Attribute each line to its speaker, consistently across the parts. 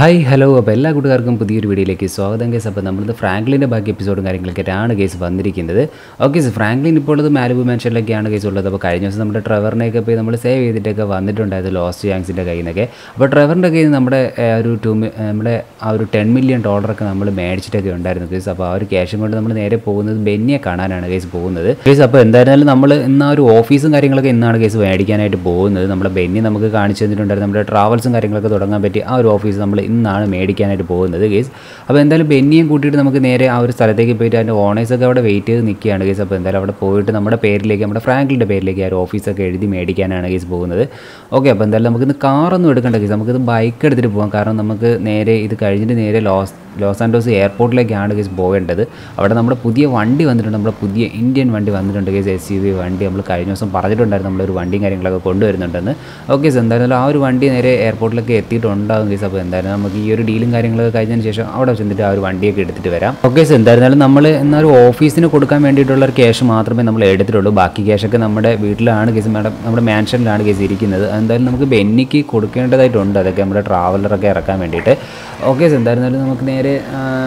Speaker 1: Hi hello അപ്പോൾ എല്ലാ കൂട്ടുകാർക്കും പുതിയൊരു വീഡിയോയിലേക്ക് സ്വാഗതം കേസ് അപ്പോൾ നമ്മളിത് ഫ്രാങ്ക്ലിന്റെ ബാക്കി എപ്പിസോഡും കാര്യങ്ങളൊക്കെയാണ് കേസ് വന്നിരിക്കുന്നത്. ഓക്കെ സർ ഫ്രാങ്ക്ലിൻ ഇപ്പോൾ ഉള്ളത് മാലബു മാൻഷനിലൊക്കെയാണ് കേസ് ഉള്ളത്. അപ്പോൾ കഴിഞ്ഞ ദിവസം നമ്മുടെ ട്രെവറിനെയൊക്കെ പോയി നമ്മൾ സേവ് ചെയ്തിട്ടൊക്കെ വന്നിട്ടുണ്ടായത് ലോസ്റ്റ് യാങ്സിന്റെ കയ്യിൽ നിന്നൊക്കെ അപ്പോൾ ട്രെവറിന്റെ കയ്യിൽ നമ്മുടെ ഒരു ടു നമ്മുടെ ആ ഒരു ടെൻ മില്യൺ ഡോളറൊക്കെ നമ്മൾ മേടിച്ചിട്ടൊക്കെ ഉണ്ടായിരുന്നു കേസ് അപ്പോൾ ആ ഒരു ക്യാഷും കൊണ്ട് നമ്മൾ നേരെ പോകുന്നത് ബെന്നിയെ കാണാനാണ് കേസ് പോകുന്നത്. കേസ് അപ്പോൾ എന്തായിരുന്നാലും നമ്മൾ ഇന്ന് ആ ഒരു ഓഫീസും കാര്യങ്ങളൊക്കെ ഇന്നാണ് കേസ് മേടിക്കാനായിട്ട് പോകുന്നത്. നമ്മുടെ ബെന്നി നമുക്ക് കാണിച്ചു തന്നിട്ടുണ്ടായിരുന്നു. നമ്മുടെ ട്രാവൽസും കാര്യങ്ങളൊക്കെ തുടങ്ങാൻ പറ്റി ആ ഒരു ഓഫീസ് നമ്മൾ ഇന്നാണ് മേടിക്കാനായിട്ട് പോകുന്നത് കേസ് അപ്പോൾ എന്തായാലും ബെന്നിയും കൂട്ടിയിട്ട് നമുക്ക് നേരെ ആ ഒരു സ്ഥലത്തേക്ക് പോയിട്ട് അതിന്റെ ഓണേഴ്സൊക്കെ അവിടെ വെയിറ്റ് ചെയ്ത് നിൽക്കുകയാണ് കേസ് അപ്പോൾ എന്തായാലും അവിടെ പോയിട്ട് നമ്മുടെ പേരിലേക്ക് നമ്മുടെ ഫ്രാങ്കിളിന്റെ പേരിലേക്ക് ആ ഒരു ഓഫീസൊക്കെ എഴുതി മേടിക്കാനാണ് കേസ് പോകുന്നത്. ഓക്കെ അപ്പോൾ എന്തായാലും നമുക്കിന്ന് കാറൊന്നും എടുക്കേണ്ട കേസ് നമുക്കിത് ബൈക്ക് എടുത്തിട്ട് പോകാം കാരണം നമുക്ക് നേരെ ഇത് കഴിഞ്ഞിട്ട് നേരെ ലോസ് ലോസ് ആൻഡോസ് എയർപോർട്ടിലേക്കാണ് കേസ് പോകേണ്ടത് അവിടെ നമ്മുടെ പുതിയ വണ്ടി വന്നിട്ടുണ്ട്. നമ്മുടെ പുതിയ ഇന്ത്യൻ വണ്ടി വന്നിട്ടുണ്ട് കേസ് എസ് യു വി വണ്ടി നമ്മൾ കഴിഞ്ഞ ദിവസം പറഞ്ഞിട്ടുണ്ടായിരുന്നു. നമ്മളൊരു വണ്ടിയും കാര്യങ്ങളൊക്കെ കൊണ്ടുവരുന്നുണ്ടെന്ന്. ഓക്കെ കേസ് എന്തായിരുന്നാലും ആ ഒരു വണ്ടി നേരെ എയർപോർട്ടിലേക്ക് എത്തിയിട്ടുണ്ടാകും കേസ് അപ്പോൾ എന്തായാലും നമുക്ക് ഈ ഒരു ഡീലും കാര്യങ്ങളൊക്കെ കഴിഞ്ഞതിന് ശേഷം അവിടെ വെച്ചിട്ട് ആ ഒരു വണ്ടിയൊക്കെ എടുത്തിട്ട് വരാം. ഓക്കെ കേസ് എന്തായിരുന്നാലും നമ്മൾ എന്നാൽ ഓഫീസിന് കൊടുക്കാൻ വേണ്ടിയിട്ടുള്ള ഒരു ക്യാഷ് മാത്രമേ നമ്മൾ എടുത്തിട്ടുള്ളൂ. ബാക്കി ക്യാഷൊക്കെ നമ്മുടെ വീട്ടിലാണ് കേസ് മാഡം നമ്മുടെ മാൻഷനിലാണ് കേസ് ഇരിക്കുന്നത്. എന്തായാലും നമുക്ക് ബെന്നിക്ക് കൊടുക്കേണ്ടതായിട്ടുണ്ട്. അതൊക്കെ നമ്മുടെ ട്രാവലറൊക്കെ ഇറക്കാൻ വേണ്ടിയിട്ട്. ഓക്കെ കേസ് എന്തായിരുന്നാലും നമുക്ക് നേരെ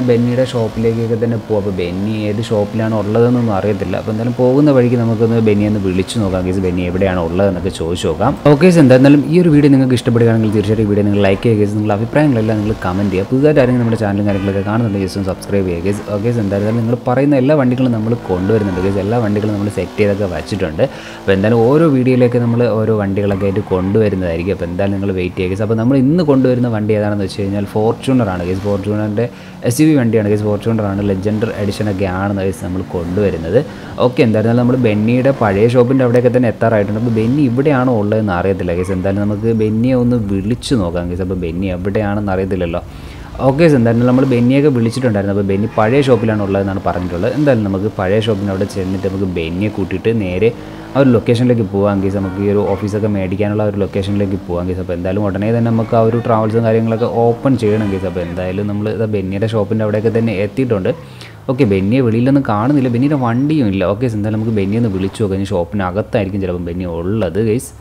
Speaker 1: ബെന്നിയുടെ ഷോപ്പിലേക്കൊക്കെ തന്നെ പോകും അപ്പോൾ ബെന്നി ഏത് ഷോപ്പിലാണ് ഉള്ളതെന്നൊന്നും അറിയത്തില്ല. അപ്പോൾ എന്തായാലും പോകുന്ന വഴിക്ക് നമുക്കൊന്ന് ബെന്നി ഒന്ന് വിളിച്ചു നോക്കാം. കേസ് ബെന്നി എവിടെയാണ് ഉള്ളതെന്നൊക്കെ ചോദിച്ചു നോക്കാം. ഓക്കെ കേസ് എന്തായിരുന്നാലും ഈ ഒരു വീഡിയോ നിങ്ങൾക്ക് ഇഷ്ടപ്പെടുകയാണെങ്കിൽ തീർച്ചയായിട്ടും വീഡിയോ നിങ്ങൾ ലൈക്ക് ചെയ്യുക കേസ് നിങ്ങളുടെ അഭിപ്രായങ്ങളെല്ലാം നിങ്ങൾ കമന്റ് ചെയ്യുക. പുതുതായിട്ട് ആരെങ്കിലും നമ്മുടെ ചാനലും കാര്യങ്ങളൊക്കെ കാണുന്നുണ്ട് ജസ്റ്റ് സബ്സ്ക്രൈബ് ചെയ്യുക കേസ് ഓക്കെ കേസ് എന്തായിരുന്നാലും നിങ്ങൾ പറയുന്ന എല്ലാ വണ്ടികളും നമ്മൾ കൊണ്ടുവരുന്നുണ്ട് കേസ് എല്ലാ വണ്ടികളും നമ്മൾ സെറ്റ് ചെയ്തൊക്കെ വെച്ചിട്ടുണ്ട്. അപ്പോൾ എന്തായാലും ഓരോ വീഡിയോയിലേക്ക് നമ്മൾ ഓരോ വണ്ടികളൊക്കെ ആയിട്ട് കൊണ്ടുവരുന്നതായിരിക്കും. അപ്പോൾ എന്തായാലും നിങ്ങൾ വെയിറ്റ് ചെയ്യുക കേസ് അപ്പോൾ നമ്മൾ ഇന്ന് കൊണ്ടുവരുന്ന വണ്ടി ഏതാണെന്ന് വെച്ച് കഴിഞ്ഞാൽ ഫോർച്യൂണറാണ് കേസ് ഫോർച്യൂണറിന്റെ എസ് യു വി വണ്ടിയാണ് കേസ് ഫോർച്യൂണറാണ് ലെജൻഡർ എഡിഷൻ ഒക്കെ ആണ് കേസ് നമ്മൾ കൊണ്ടുവരുന്നത്. ഓക്കെ എന്തായിരുന്നാലും നമ്മൾ ബെന്നിയുടെ പഴയ ഷോപ്പിന്റെ അവിടെയൊക്കെ തന്നെ എത്താറായിട്ടുണ്ട്. അപ്പോൾ ബെന്നി ഇവിടെയാണോ ഉള്ളതെന്ന് അറിയത്തില്ല കേസ് എന്തായാലും നമുക്ക് ബെന്നിയെ ഒന്ന് വിളിച്ചു നോക്കാം കേസ് അപ്പോൾ ബെന്നി എവിടെയാണെന്ന് അറിയത്തില്ലല്ലോ. ഓക്കെ എന്തായാലും നമ്മൾ ബെന്നിയൊക്കെ വിളിച്ചിട്ടുണ്ടായിരുന്നു. അപ്പോൾ ബെന്നി പഴയ ഷോപ്പിലാണ് ഉള്ളതെന്നാണ് പറഞ്ഞിട്ടുള്ളത്. എന്തായാലും നമുക്ക് പഴയ ഷോപ്പിന് അവിടെ ചെന്നിട്ട് നമുക്ക് ബെന്നിയെ കൂട്ടിയിട്ട് നേരെ ആ ഒരു ലൊക്കേഷനിലേക്ക് പോകാം നമുക്ക് ഈ ഒരു ഓഫീസൊക്കെ മേടിക്കാനുള്ള ഒരു ലൊക്കേഷനിലേക്ക് പോകാം അപ്പോൾ എന്തായാലും ഉടനെ തന്നെ നമുക്ക് ആ ഒരു ട്രാവൽസും കാര്യങ്ങളൊക്കെ ഓപ്പൺ ചെയ്യണം അപ്പോൾ എന്തായാലും നമ്മൾ ബെന്നിയുടെ ഷോപ്പിന്റെ അവിടെയൊക്കെ തന്നെ എത്തിയിട്ടുണ്ട്. ഓക്കെ ബെന്നിയെ വെളിയിലൊന്നും കാണുന്നില്ല. ബെന്നിയുടെ വണ്ടിയും ഇല്ല. ഓക്കെ എന്തായാലും നമുക്ക് ബെന്നിയെ ഒന്ന് വിളിച്ചു നോക്കാം. ഷോപ്പിനകത്തായിരിക്കും ചിലപ്പോൾ ബെന്നി ഉള്ളത് കേസ്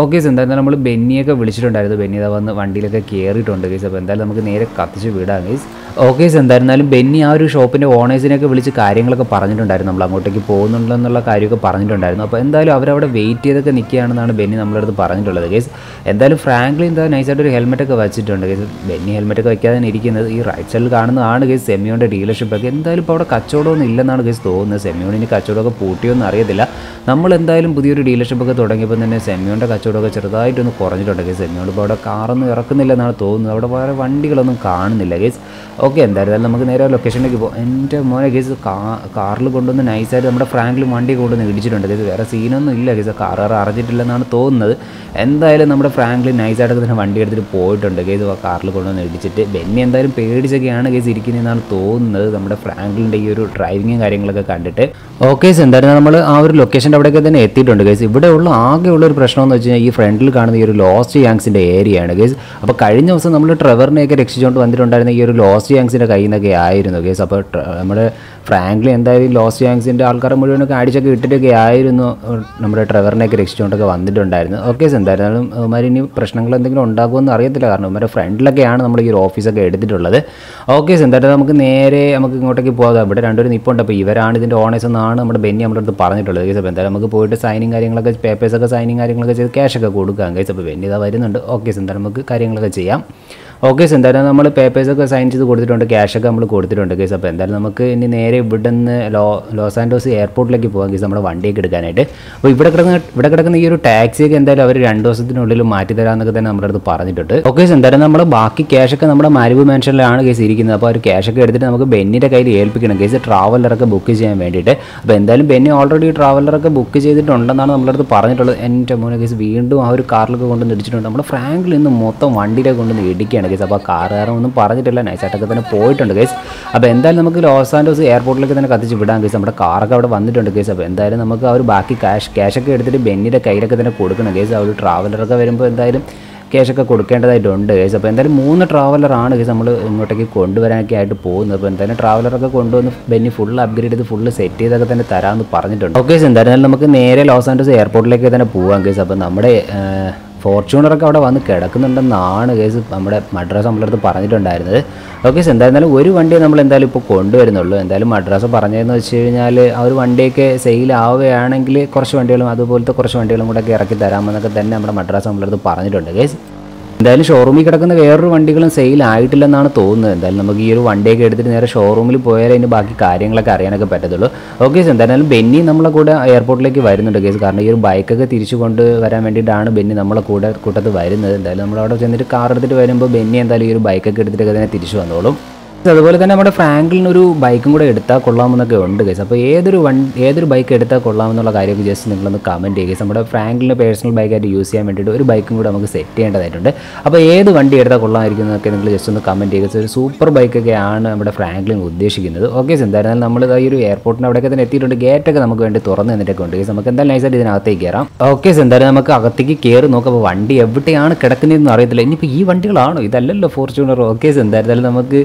Speaker 1: ഓക്കെ എന്തായാലും നമ്മൾ ബെന്നിയൊക്കെ വിളിച്ചിട്ടുണ്ടായിരുന്നു. ബെന്നി ഇതാ വന്ന് വണ്ടിയിലൊക്കെ കയറിയിട്ടുണ്ട് ഗീസ് അപ്പോൾ എന്തായാലും നമുക്ക് നേരെ കത്തിച്ച് വിടാം ഗീസ് ഓക്കെ എന്തായിരുന്നാലും ബെന്നി ആ ഒരു ഷോപ്പിന്റെ ഓണേഴ്സിനെയൊക്കെ വിളിച്ച് കാര്യങ്ങളൊക്കെ പറഞ്ഞിട്ടുണ്ടായിരുന്നു. നമ്മൾ അങ്ങോട്ടേക്ക് പോകുന്നുണ്ടെന്നുള്ള കാര്യമൊക്കെ പറഞ്ഞിട്ടുണ്ടായിരുന്നു. അപ്പോൾ എന്തായാലും അവരവിടെ വെയിറ്റ് ചെയ്തൊക്കെ നിൽക്കുകയാണെന്നാണ് ബെന്നി നമ്മുടെ അടുത്ത് പറഞ്ഞിട്ടുള്ളത് ഗീസ് എന്തായാലും ഫ്രാങ്ക്ലി എന്താ നൈസായിട്ടൊരു ഹെൽമെറ്റൊക്കെ വെച്ചിട്ടുണ്ട് ഗീസ് ബെന്നി ഹെൽമെറ്റൊക്കെ വയ്ക്കാതെ ഇരിക്കുന്നത് ഈ റൈറ്റ് സൈഡിൽ കാണുന്നതാണ് ഗീസ് സെമിയോന്റെ ഡീലർഷിപ്പൊക്കെ എന്തായാലും ഇപ്പോൾ അവിടെ കച്ചവടമൊന്നും ഇല്ലെന്നാണ് ഗീസ് തോന്നുന്നത്. സെമിയോണിന് കച്ചവടമൊക്കെ പൂട്ടിയൊന്നും അറിയത്തില്ല. നമ്മൾ എന്തായാലും പുതിയൊരു ഡീലർഷിപ്പൊക്കെ തുടങ്ങിയപ്പോൾ തന്നെ സെമിയോന്റെ കച്ചവടമൊക്കെ ചെറുതായിട്ടൊന്ന് കുറഞ്ഞിട്ടുണ്ട് കേസ് എന്നോട് ഇപ്പോൾ അവിടെ കാറൊന്നും ഇറക്കുന്നില്ല എന്നാണ് തോന്നുന്നത്. അവിടെ വേറെ വണ്ടികളൊന്നും കാണുന്നില്ല കേസ് ഓക്കെ എന്തായാലും നമുക്ക് നേരെ ലൊക്കേഷനിലേക്ക് പോകും എന്റെ മോനെ കേസ് കാറിൽ കൊണ്ടുവന്ന് നൈസായിട്ട് നമ്മുടെ ഫ്രാങ്കിലും വണ്ടി കൊണ്ടുവന്ന് ഇടിച്ചിട്ടുണ്ട് കേസ് വേറെ സീനൊന്നും ഇല്ല കേസ് കാറുകാർ അറിഞ്ഞിട്ടില്ലെന്നാണ് തോന്നുന്നത്. എന്തായാലും നമ്മുടെ ഫ്രാങ്കിൽ നൈസായിട്ടൊക്കെ തന്നെ വണ്ടി എടുത്തിട്ട് പോയിട്ടുണ്ട് കേസ് കാറിൽ കൊണ്ടുവന്ന് ഇടിച്ചിട്ട്. ബെന്നി എന്തായാലും പേടിച്ചൊക്കെയാണ് കേസ് ഇരിക്കുന്നതെന്നാണ് തോന്നുന്നത് നമ്മുടെ ഫ്രാങ്കിലിന്റെ ഈ ഒരു ഡ്രൈവിങ്ങും കാര്യങ്ങളൊക്കെ കണ്ടിട്ട്. ഓക്കെ എന്തായാലും നമ്മൾ ആ ഒരു ലൊക്കേഷന്റെ അവിടെയൊക്കെ തന്നെ എത്തിയിട്ടുണ്ട് കേസ് ഇവിടെ ഉള്ള ഒരു പ്രശ്നം എന്ന് വെച്ച് കഴിഞ്ഞാൽ ഈ ഫ്രണ്ടിൽ കാണുന്ന ഈ ഒരു ലോസ്റ്റ് യാങ്സിന്റെ ഏരിയയാണ് ഗേസ് അപ്പോൾ കഴിഞ്ഞ ദിവസം നമ്മൾ ട്രെവറിനെയൊക്കെ രക്ഷിച്ചുകൊണ്ട് വന്നിട്ടുണ്ടായിരുന്ന ഈ ഒരു ലോസ്റ്റ് യാങ്സിന്റെ കയ്യിൽ നിന്നൊക്കെ ആയിരുന്നു ഗേസ് അപ്പോൾ നമ്മുടെ ഫ്രാങ്ക്ലി എന്തായാലും ലോസ് യാങ്സിന്റെ ആൾക്കാരെ മുഴുവനൊക്കെ അടിച്ചൊക്കെ ഇട്ടിട്ടൊക്കെ ആയിരുന്നു നമ്മുടെ ട്രെവറിനെയൊക്കെ രക്ഷിച്ചുകൊണ്ടൊക്കെ വന്നിട്ടുണ്ടായിരുന്നു ഓക്കെ എന്തായിരുന്നാലും അവന്മാർ ഇനി പ്രശ്നങ്ങൾ എന്തെങ്കിലും ഉണ്ടാകുമെന്ന് അറിയത്തില്ല. കാരണം അവന്മാരുടെ ഫ്രണ്ടിലൊക്കെയാണ് നമ്മൾ ഈ ഒരു ഓഫീസൊക്കെ എടുത്തിട്ടുള്ളത്. ഓക്കെ എന്തായാലും നമുക്ക് നേരെ നമുക്ക് ഇങ്ങോട്ടേക്ക് പോകാം. ഇവിടെ രണ്ടുപേരും നിപ്പുണ്ട്. അപ്പോൾ ഇവരാണ് ഇതിന്റെ ഓണേഴ്സ് എന്നാണ് നമ്മുടെ ബെന്നി നമ്മുടെ അടുത്ത് പറഞ്ഞിട്ടുള്ളത്. കേസ് അപ്പോൾ എന്തായാലും നമുക്ക് പോയിട്ട് സൈനിങ് കാര്യങ്ങളൊക്കെ പേപ്പേഴ്സൊക്കെ സൈനിങ് കാര്യങ്ങളൊക്കെ ചെയ്ത് ക്യാഷൊക്കെ കൊടുക്കാം. കേസ് അപ്പോൾ ബെന്നി ഇതാ വരുന്നുണ്ട്. ഓക്കെ എന്തായാലും നമുക്ക് കാര്യങ്ങളൊക്കെ ചെയ്യാം. ഓക്കെ എന്തായാലും നമ്മൾ പേപ്പേഴ്സൊക്കെ സൈൻ ചെയ്ത് കൊടുത്തിട്ടുണ്ട്. ക്യാഷൊക്കെ നമ്മൾ കൊടുത്തിട്ടുണ്ട് കേസ് അപ്പോൾ എന്തായാലും നമുക്ക് ഇനി നേരെ ഇവിടെ നിന്ന് ലോ ലോസ് ആൻഡോസ് എയർപോർട്ടിലേക്ക് പോകാം കേസ് നമ്മുടെ വണ്ടിയൊക്കെ എടുക്കാനായിട്ട്. അപ്പോൾ ഇവിടെ കിടക്കുന്ന ഇവിടെ കിടക്കുന്ന ഈ ഒരു ടാക്സിയൊക്കെ എന്തായാലും അവർ രണ്ട് ദിവസത്തിനുള്ളിൽ മാറ്റി തരാമെന്നൊക്കെ തന്നെ നമ്മുടെ അടുത്ത് പറഞ്ഞിട്ടുണ്ട്. ഓക്കെ എന്തായാലും നമ്മൾ ബാക്കി ക്യാഷൊക്കെ നമ്മുടെ മരുവ് മാൻഷനിലാണ് കേസ് ഇരിക്കുന്നത്. അപ്പോൾ ഒരു ക്യാഷൊക്കെ എടുത്തിട്ട് നമുക്ക് ബെന്നിന്റെ കയ്യിൽ ഏൽപ്പിക്കണം കേസ് ട്രാവലറൊക്കെ ബുക്ക് ചെയ്യാൻ വേണ്ടിയിട്ട്. അപ്പോൾ എന്തായാലും ബെന്നി ഓൾറെഡി ട്രാവലറൊക്കെ ബുക്ക് ചെയ്തിട്ടുണ്ടെന്നാണ് നമ്മുടെ അടുത്ത് പറഞ്ഞിട്ടുള്ളത്. എന്റെ മോനെ കേസ് വീണ്ടും ആ ഒരു കാറിലൊക്കെ കൊണ്ടുവന്ന് ഇടിച്ചിട്ടുണ്ട്. നമ്മുടെ ഫ്രാങ്കിൽ നിന്ന് മൊത്തം വണ്ടിയിലേക്ക് കൊണ്ടുവന്ന് ഇടിക്കുകയാണ് കേസ് അപ്പോൾ കാർ ഒന്നും പറഞ്ഞിട്ടില്ല. നൈസായിട്ടൊക്കെ തന്നെ പോയിട്ടുണ്ട് കേസ് അപ്പോൾ എന്തായാലും നമുക്ക് ലോസ് ആൻഡോസ് എയർപോർട്ടിലേക്ക് തന്നെ കത്തിച്ച് വിടാം കേസ് നമ്മുടെ കാറൊക്കെ അവിടെ വന്നിട്ടുണ്ട് കേസ് അപ്പോൾ എന്തായാലും നമുക്ക് ആ ഒരു ബാക്കി ക്യാഷ് ക്യാഷൊക്കെ എടുത്തിട്ട് ബെന്നിയുടെ കയ്യിലൊക്കെ തന്നെ കൊടുക്കണം കേസ് ആ ഒരു ട്രാവലറൊക്കെ വരുമ്പോൾ എന്തായാലും ക്യാഷൊക്കെ കൊടുക്കേണ്ടതായിട്ടുണ്ട് കേസ് അപ്പോൾ എന്തായാലും മൂന്ന് ട്രാവലറാണ് കേസ് നമ്മൾ ഇങ്ങോട്ടേക്ക് കൊണ്ടുവരാനൊക്കെ ആയിട്ട് പോകുന്നത്. അപ്പോൾ എന്തായാലും ട്രാവലറൊക്കെ കൊണ്ടുവന്ന് ബെന്നി ഫുൾ അപ്ഗ്രേഡ് ചെയ്ത് ഫുള്ള് സെറ്റ് ചെയ്തൊക്കെ തന്നെ തരാമെന്ന് പറഞ്ഞിട്ടുണ്ട്. ഓക്കെ എന്തായാലും നമുക്ക് നേരെ ലോസ് ആൻഡോസ് എയർപോർട്ടിലേക്ക് തന്നെ പോകാം കേസ് അപ്പോൾ നമ്മുടെ ഫോർച്യൂണറൊക്കെ അവിടെ വന്ന് കിടക്കുന്നുണ്ടെന്നാണ് കേസ് നമ്മുടെ മദ്രാസ് നമ്മളടുത്ത് പറഞ്ഞിട്ടുണ്ടായിരുന്നത്. ഓക്കെ എന്തായിരുന്നാലും ഒരു വണ്ടി നമ്മൾ എന്തായാലും ഇപ്പോൾ കൊണ്ടുവരുന്നുള്ളൂ. എന്തായാലും മദ്രാസ് പറഞ്ഞതെന്ന് വെച്ച് കഴിഞ്ഞാൽ ആ ഒരു വണ്ടിയൊക്കെ സെയിൽ ആവുകയാണെങ്കിൽ കുറച്ച് വണ്ടികളും അതുപോലത്തെ കുറച്ച് വണ്ടികളും കൂടെ ഒക്കെ ഇറക്കി തരാമെന്നൊക്കെ തന്നെ നമ്മുടെ മദ്രാസ് നമ്മളടുത്ത് പറഞ്ഞിട്ടുണ്ട്. കേസ് എന്തായാലും ഷോറൂമിൽ കിടക്കുന്ന വേറൊരു വണ്ടികളും സെയിൽ ആയിട്ടില്ലെന്നാണ് തോന്നുന്നത്. എന്തായാലും നമുക്ക് ഈ ഒരു വണ്ടിയൊക്കെ എടുത്തിട്ട് നേരെ ഷോറൂമിൽ പോയാലേ അതിന് ബാക്കി കാര്യങ്ങളൊക്കെ അറിയാനൊക്കെ പറ്റത്തുള്ളൂ. ഓക്കെ എന്തായാലും ബെന്നി നമ്മളെ കൂടെ എയർപോർട്ടിലേക്ക് വരുന്നുണ്ട് കേസ് കാരണം ഈ ഒരു ബൈക്കൊക്കെ തിരിച്ചു കൊണ്ട് വരാൻ വേണ്ടിയിട്ടാണ് ബെന്നി നമ്മളെ കൂടെ കൂട്ടത്ത് വരുന്നത്. എന്തായാലും നമ്മളവിടെ ചെന്നിട്ട് കാർ എടുത്തിട്ട് വരുമ്പോൾ ബെന്നി എന്തായാലും ഈ ഒരു ബൈക്കൊക്കെ എടുത്തിട്ടൊക്കെ തന്നെ തിരിച്ചു വന്നോളും. അതുപോലെ തന്നെ നമ്മുടെ ഫ്രാങ്കിളിന് ഒരു ബൈക്കും കൂടെ എടുത്താൽ കൊള്ളാമെന്നൊക്കെ ഉണ്ട് കേസ് അപ്പോൾ ഏതൊരു വൺ ഏതൊരു ബൈക്ക് എടുത്താൽ കൊള്ളാമെന്നുള്ള കാര്യമൊക്കെ ജസ്റ്റ് നിങ്ങളൊന്ന് കമന്റ് ചെയ്യുക നമ്മുടെ ഫ്രാങ്കിളിന് പേഴ്സണൽ ബൈക്കായിട്ട് യൂസ് ചെയ്യാൻ വേണ്ടിയിട്ട് ഒരു ബൈക്കും കൂടെ നമുക്ക് സെറ്റ് ചെയ്യേണ്ടതായിട്ടുണ്ട്. അപ്പോൾ ഏത് വണ്ടി എടുത്താൽ കൊള്ളാമായിരിക്കും എന്നൊക്കെ നിങ്ങൾ ജസ്റ്റ് ഒന്ന് കമന്റ് ചെയ്യുക ഒരു സൂപ്പർ ബൈക്കൊക്കെയാണ് നമ്മുടെ ഫ്രാങ്ക്ലിൻ ഉദ്ദേശിക്കുന്നത്. ഓക്കെ എന്തായിരുന്നാലും നമ്മൾ ഈ ഒരു എയർപോർട്ടിന് അവിടെയൊക്കെ തന്നെ എത്തിയിട്ടുണ്ട്. ഗേറ്റൊക്കെ നമുക്ക് വേണ്ടി തുറന്ന് തന്നിട്ടൊക്കെ ഉണ്ട് കേസ് നമുക്ക് എന്തായാലും നൈസായിട്ട് ഇതിനകത്തേക്ക് കയറാം. ഓക്കെ എന്തായാലും നമുക്ക് അകത്തേക്ക് കയറി നോക്കാം. അപ്പോൾ വണ്ടി എവിടെയാണ് കിടക്കുന്നതെന്ന് അറിയത്തില്ല. ഇനിയിപ്പോൾ ഈ വണ്ടികളാണോ? ഇതല്ലല്ലോ ഫോർച്യൂണർ ഓക്കെ എന്തായിരുന്നാലും നമുക്ക്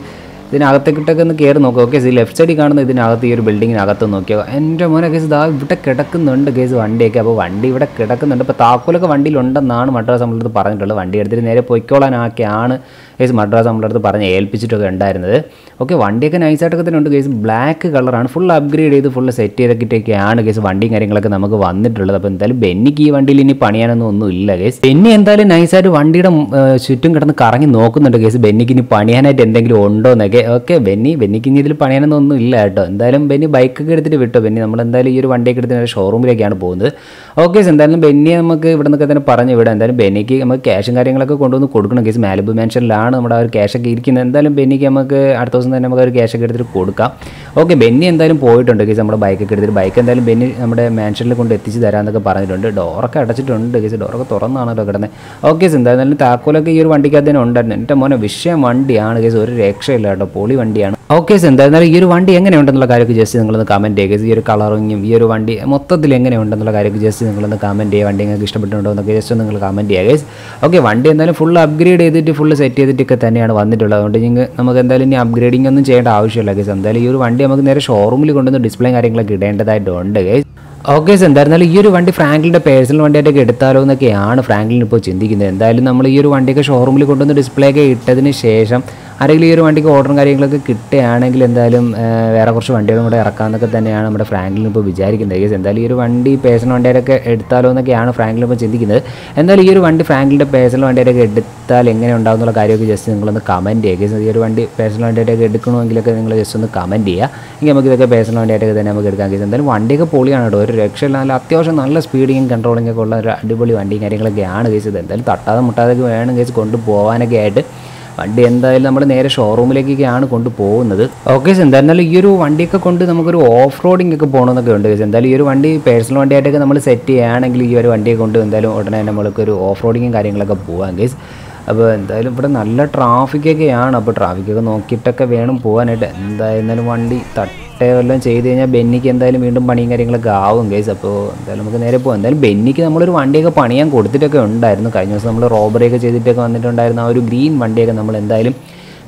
Speaker 1: ഇതിനകത്തേക്കിട്ടൊക്കെ ഒന്ന് കയറി നോക്കുക ഓക്കെ ഈ ലെഫ്റ്റ് സൈഡിൽ കാണുന്ന ഇതിനകത്ത് ഈ ഒരു ബിൽഡിങ്ങിനകത്ത് നോക്കിയോ. എന്റെ മോനെ കേസ് ഇതാ ഇവിടെ കിടക്കുന്നുണ്ട്. കേസ് വണ്ടിയൊക്കെ. അപ്പോൾ വണ്ടി ഇവിടെ കിടക്കുന്നുണ്ട്. ഇപ്പോൾ താക്കോലൊക്കെ വണ്ടിയിലുണ്ടെന്നാണ് മദ്രാസ് സമയത്ത് പറഞ്ഞിട്ടുള്ളത്. വണ്ടി എടുത്തിട്ട് നേരെ പൊയ്ക്കോളാനാക്കിയാണ് കേസ് മദ്രാസ് നമ്മളടുത്ത് പറഞ്ഞ് ഏൽപ്പിച്ചിട്ടൊക്കെ ഉണ്ടായിരുന്നത്. ഓക്കെ വണ്ടിയൊക്കെ നൈസായിട്ടൊക്കെ തന്നെ ഉണ്ട് കേസ് ബ്ലാക്ക് കളറാണ് ഫുൾ അപ്ഗ്രേഡ് ചെയ്ത് ഫുൾ സെറ്റ് ചെയ്തൊക്കെയാണ് കേസ് വണ്ടിയും കാര്യങ്ങളൊക്കെ നമുക്ക് വന്നിട്ടുള്ളത്. അപ്പോൾ എന്തായാലും ബെന്നിക്ക് ഈ വണ്ടിയിൽ ഇനി പണിയാനൊന്നും ഒന്നും ഇല്ല കേസ് ബെന്നി എന്തായാലും നൈസായിട്ട് വണ്ടിയുടെ ചുറ്റും കിടന്ന് കറങ്ങി നോക്കുന്നുണ്ട് കേസ് ബെന്നിക്ക് ഇനി പണിയാനായിട്ട് എന്തെങ്കിലും ഉണ്ടോ എന്നൊക്കെ ഓക്കെ ബെന്നി ബെന്നിക്ക് ഇനി ഇതിൽ പണിയാനൊന്നും ഒന്നും ഇല്ല കേട്ടോ. എന്തായാലും ബെന്നി ബൈക്കൊക്കെ എടുത്തിട്ട് വിട്ടോ. ബെന്നി നമ്മൾ എന്തായാലും ഈ ഒരു വണ്ടിയൊക്കെ എടുത്തിട്ട് ഷോറൂമിലേക്കാണ് പോകുന്നത്. ഓക്കെ എന്തായാലും ബെന്നിയെ നമുക്ക് ഇവിടെ നിന്നൊക്കെ തന്നെ പറഞ്ഞു വിടാം. എന്തായാലും ബെന്നിക്ക് നമുക്ക് ക്യാഷും കാര്യങ്ങളൊക്കെ കൊണ്ടുവന്ന് കൊടുക്കണം കേസ് മാലിബ് മാൻഷനിലാണ് നമ്മുടെ ആ ഒരു ക്യാഷൊക്കെ ഇരിക്കുന്നത്. എന്തായാലും ബെന്നിക്ക് നമുക്ക് അടുത്ത ദിവസം തന്നെ നമുക്ക് ഒരു ക്യാഷൊക്കെ എടുത്തിട്ട് കൊടുക്കാം. ഓക്കെ ബെന്നി എന്തായാലും പോയിട്ടുണ്ട് കേസ് നമ്മുടെ ബൈക്കൊക്കെ എടുത്തിട്ട്. ബൈക്ക് എന്തായാലും ബെന്നി നമ്മുടെ മാൻഷനിൽ കൊണ്ട് എത്തിച്ച് തരാമെന്നൊക്കെ പറഞ്ഞിട്ടുണ്ട്. ഡോറൊക്കെ അടച്ചിട്ടുണ്ട് കേസ് ഡോറൊക്കെ തുറന്നാണല്ലോ കിടന്നത് ഓക്കെ എന്തായാലും താക്കോലൊക്കെ ഈ ഒരു വണ്ടിക്കകത്ത് തന്നെ ഉണ്ടായിരുന്നു. എന്റെ മോനെ വിഷയം വണ്ടിയാണ് കേസ് ഒരു രക്ഷയില്ല കേട്ടോ. പൊളി വണ്ടിയാണ്. ഓക്കെ എന്തായിരുന്നാലും ഈ ഒരു വണ്ടി എങ്ങനെയുണ്ടെന്നുള്ള കാര്യമൊക്കെ ജസ്റ്റ് നിങ്ങളൊന്ന് കമന്റ് ചെയ്യുക. ഈ ഒരു കളറിങ്ങും ഈ ഒരു വണ്ടി മൊത്തത്തിൽ എങ്ങനെയുണ്ടെന്നുള്ള കാര്യമൊക്കെ ജസ്റ്റ് നിങ്ങളൊന്ന് കമന്റ് ചെയ്യുക. വണ്ടി നിങ്ങൾക്ക് ഇഷ്ടപ്പെട്ടിട്ടുണ്ടോ എന്നൊക്കെ ജസ്റ്റ് നിങ്ങൾ കമന്റ് ചെയ്യുക ഗൈസ് ഓക്കെ വണ്ടി എന്തായാലും ഫുൾ അപ്ഗ്രേഡ് ചെയ്തിട്ട് ഫുൾ സെറ്റ് ചെയ്തിട്ടൊക്കെ തന്നെയാണ് വന്നിട്ടുള്ളത്. അതുകൊണ്ട് നിങ്ങൾ നമുക്ക് എന്തായാലും ഇനി അപ്ഗ്രേഡിംഗ് ഒന്നും ചെയ്യേണ്ട ആവശ്യമില്ല ഗൈസ് എന്തായാലും ഈ ഒരു വണ്ടി നമുക്ക് നേരെ ഷോറൂമിൽ കൊണ്ടുവന്ന് ഡിസ്പ്ലേ കാര്യങ്ങളൊക്കെ ഇടേണ്ടതായിട്ടുണ്ട് ഗൈസ് ഓക്കെ എന്തായിരുന്നാലും ഈ ഒരു വണ്ടി ഫ്രാങ്കിന്റെ പേഴ്സണൽ വണ്ടിയായിട്ടൊക്കെ എടുത്താലോ എന്നൊക്കെയാണ് ഫ്രാങ്കിളിൻ ഇപ്പോൾ ചിന്തിക്കുന്നത്. എന്തായാലും നമ്മൾ ഈ ഒരു വണ്ടിയൊക്കെ ഷോറൂമിൽ കൊണ്ടുവന്ന് ഡിസ്പ്ലേ ഒക്കെ ഇട്ടതിന് ശേഷം ആരെങ്കിലും ഈ ഒരു വണ്ടിക്ക് ഓർഡറും കാര്യങ്ങളൊക്കെ കിട്ടുകയാണെങ്കിൽ എന്തായാലും വേറെ കുറച്ച് വണ്ടികളും കൂടെ ഇറക്കാമെന്നൊക്കെ തന്നെയാണ് നമ്മുടെ ഫ്രാങ്കിലും ഇപ്പോൾ വിചാരിക്കുന്നത്. കേസ് എന്തായാലും ഈ ഒരു വണ്ടി പേഴ്സണൽ വണ്ടിയിലൊക്കെ എടുത്താലോ എന്നൊക്കെയാണ് ഫ്രാങ്കിലും ഇപ്പോൾ ചിന്തിക്കുന്നത്. എന്തായാലും ഈ ഒരു വണ്ടി ഫ്രാങ്കിലിന്റെ പേഴ്സണൽ വണ്ടിയിലൊക്കെ എടുത്താൽ എങ്ങനെ ഉണ്ടാവും എന്നുള്ള കാര്യമൊക്കെ ജസ്റ്റ് നിങ്ങളൊന്ന് കമന്റ് ചെയ്യുക. കേസ് ഈ ഒരു വണ്ടി പേഴ്സണൽ വണ്ടിയായിട്ടൊക്കെ എടുക്കണമെങ്കിലൊക്കെ നിങ്ങൾ ജസ്റ്റ് ഒന്ന് കമന്റ് ചെയ്യുക. എങ്കിൽ നമുക്ക് ഇതൊക്കെ പേഴ്സണൽ വണ്ടിയായിട്ടൊക്കെ തന്നെ നമുക്ക് എടുക്കാൻ കേസ് എന്തായാലും വണ്ടിയൊക്കെ പൊളിയാണ് കേട്ടോ. ഒരു രക്ഷയില്ല നല്ല അത്യാവശ്യം നല്ല സ്പീഡിങ്ങും കൺട്രോളിങ്ങൊക്കെ ഉള്ള ഒരു അടിപൊളി വണ്ടിയും കാര്യങ്ങളൊക്കെയാണ്. കേസ് ഇത് എന്തായാലും തട്ടാതെ മുട്ടാതെ വേണം കേസ് കൊണ്ടുപോകാനൊക്കെ ആയിട്ട്. വണ്ടി എന്തായാലും നമ്മൾ നേരെ ഷോറൂമിലേക്കൊക്കെയാണ് കൊണ്ടുപോകുന്നത്. ഓക്കെ എന്തായിരുന്നാലും ഈ ഒരു വണ്ടിയൊക്കെ കൊണ്ട് നമുക്കൊരു ഓഫ് റോഡിംഗ് ഒക്കെ പോകണമെന്നൊക്കെ ഉണ്ട് എന്തായാലും ഈ ഒരു വണ്ടി പേഴ്സണൽ വണ്ടിയായിട്ടൊക്കെ നമ്മൾ സെറ്റ് ചെയ്യുകയാണെങ്കിൽ ഈ ഒരു വണ്ടിയെ കൊണ്ട് എന്തായാലും ഉടനെ നമ്മൾക്കൊരു ഓഫ് റോഡിങ്ങും കാര്യങ്ങളൊക്കെ പോകാം കേസ് അപ്പോൾ എന്തായാലും ഇവിടെ നല്ല ട്രാഫിക്കൊക്കെയാണ് അപ്പോൾ ട്രാഫിക്കൊക്കെ നോക്കിയിട്ടൊക്കെ വേണം പോകാനായിട്ട് എന്തായിരുന്നാലും വണ്ടി തട്ടേ വല്ലതും ചെയ്ത് കഴിഞ്ഞാൽ ബെന്നിക്ക് എന്തായാലും വീണ്ടും പണിയും കാര്യങ്ങളൊക്കെ ആവും കേസ് അപ്പോൾ എന്തായാലും നമുക്ക് നേരെ പോകാം എന്തായാലും ബെന്നിക്ക് നമ്മളൊരു വണ്ടിയൊക്കെ പണിയാൻ കൊടുത്തിട്ടൊക്കെ ഉണ്ടായിരുന്നു. കഴിഞ്ഞ ദിവസം നമ്മൾ റോബറിയൊക്കെ ചെയ്തിട്ടൊക്കെ വന്നിട്ടുണ്ടായിരുന്നു ആ ഒരു ഗ്രീൻ വണ്ടിയൊക്കെ നമ്മൾ എന്തായാലും